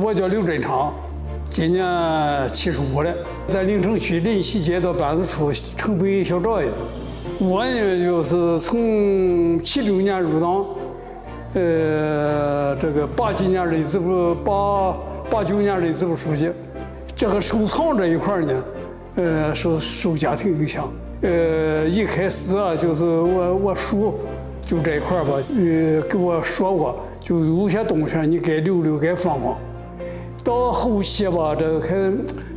我叫刘振昌，今年七十五了，在临城区临西街道办事处城北小赵爷。我呢，就是从七六年入党，呃，这个八几年任支部八八九年任支部书记。这个收藏这一块呢，呃，受受家庭影响。呃，一开始啊，就是我我叔就这一块吧，呃，跟我说过，就有些东西你该留留，该放放。到后期吧，这个开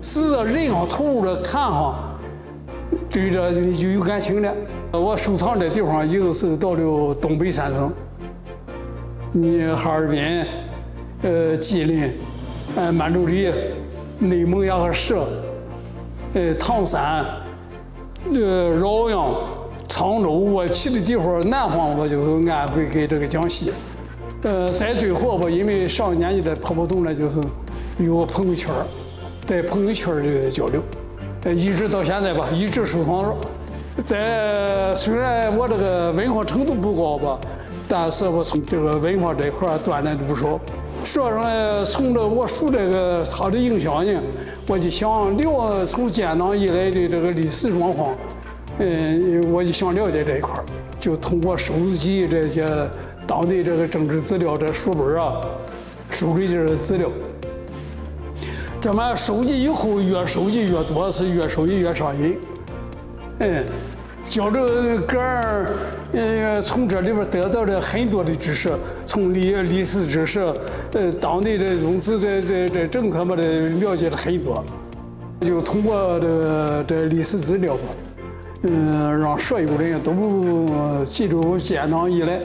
是人上头的看上，对这就有感情了。我收藏这地方已经是到了东北三省，你哈尔滨、呃吉林、呃满洲里、内蒙牙克石、呃唐山。呃，饶阳、沧州，我去的地方，南方我就是安徽跟这个江西。呃，在最后吧，因为上年纪的跑不动了，就是有朋友圈在朋友圈的交流，一直到现在吧，一直收藏着。在虽然我这个文化程度不高吧，但是我从这个文化这一块锻炼的不少。说说从这我受这个他的影响呢，我就想了从建党以来的这个历史状况，嗯，我就想了解这一块就通过收集这些当地这个政治资料、这书本啊，收集这些资料。这么收集以后，越收集越多，是越收集越上瘾，嗯。教这个个儿，呃，从这里边得到了很多的知识，从历历史知识，呃，当地的融资这这这政策嘛的了解了很多，就通过这这历史资料吧，嗯，让所有人都记住建党以来，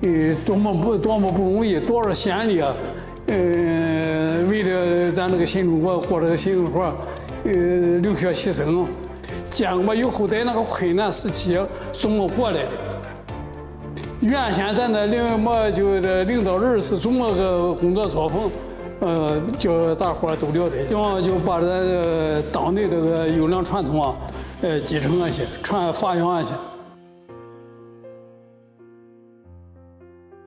呃，多么不多么不容易，多少先烈，嗯，咱这个新中国过这个新生活，呃，流血牺牲。见过以后，在那个困难时期怎么过来的？原先咱的领么就这领导人是怎么个工作作风？呃，叫大伙都了解，希望就把咱当地这个优良传统啊，呃，继承下去，传发扬下去。